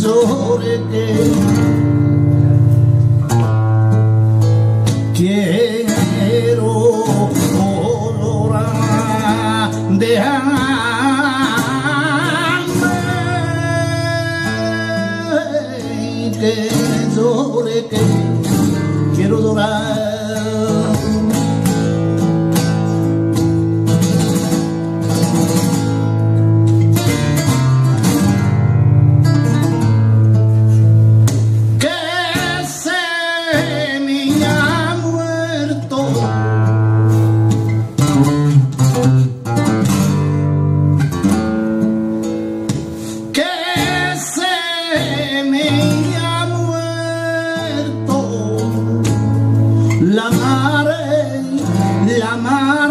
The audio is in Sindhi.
ज़ोर ते la mare, la mare.